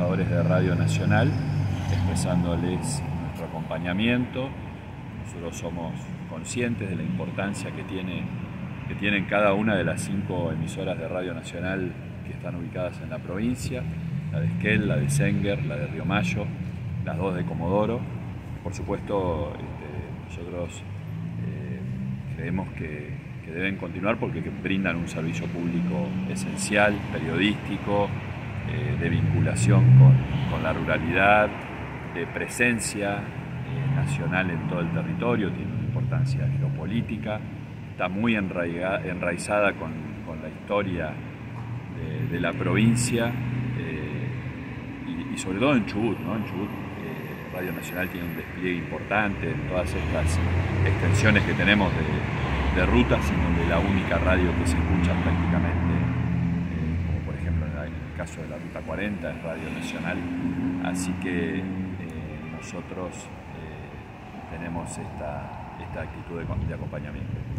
Radio Nacional, expresándoles nuestro acompañamiento. Nosotros somos conscientes de la importancia que, tiene, que tienen cada una de las cinco emisoras de Radio Nacional que están ubicadas en la provincia, la de Esquel, la de Senger, la de Río Mayo, las dos de Comodoro. Por supuesto, este, nosotros eh, creemos que, deben continuar porque brindan un servicio público esencial, periodístico, eh, de vinculación con, la ruralidad, de presencia eh, nacional en todo el territorio, tiene una importancia geopolítica, está muy enraizada con, la historia de, la provincia y, sobre todo en Chubut. ¿no? En Chubut Radio Nacional tiene un despliegue importante en todas estas extensiones que tenemos de, rutas, en donde la única radio que se escucha prácticamente, eh, como por ejemplo en, el caso de la Ruta 40, es Radio Nacional. Así que eh, nosotros eh, tenemos esta, actitud de acompañamiento.